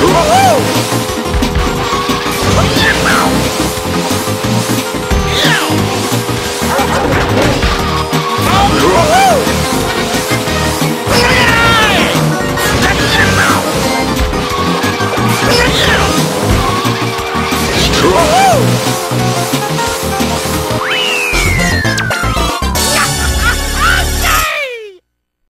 Whoa!